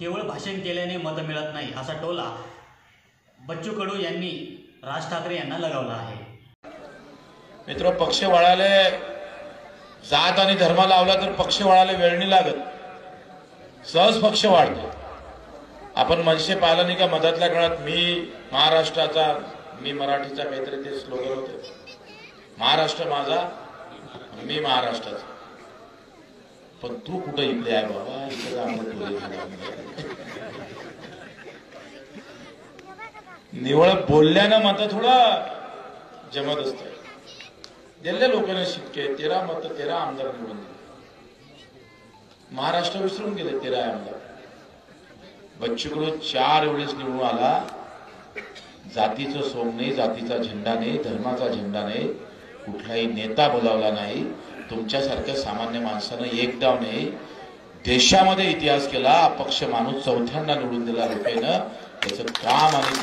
केवळ भाषण केल्याने मतं मिळत नाही असा टोला बच्चू कडू यांनी राज ठाकरे यांना लगावला आहे. मित्र पक्ष वळाले जात आणि धर्म लावला तर पक्ष वळायला वेळ नाही लागत. सहज पक्ष वाढतो. आपण मनसे पाहिलं नाही का मधातल्या काळात मी महाराष्ट्राचा मी मराठीचा काहीतरी ते स्लोगन होते. महाराष्ट्र माझा मी महाराष्ट्राचा. पण तू कुठं इकडे आहे बाबा? इकडे निवळ बोलल्यानं मात्र थोडं जमत असतं. दिल्ल्या लोकांना शिक्के तेरा मत तेरा आमदार निवडून दिले. महाराष्ट्र विसरून गेले तेरा आमदार. बच्चूकडू चार वेळेस निवडून आला. जातीचं सोंग नाही जातीचा झेंडा नाही धर्माचा झेंडा नाही. कुठलाही नेता बोलावला नाही. तुमच्यासारख्या सामान्य माणसानं एक डाव नाही देशामध्ये इतिहास केला अपक्ष माणूस चौथ्यांदा निवडून दिला रुपयेनं त्याचं काम आणि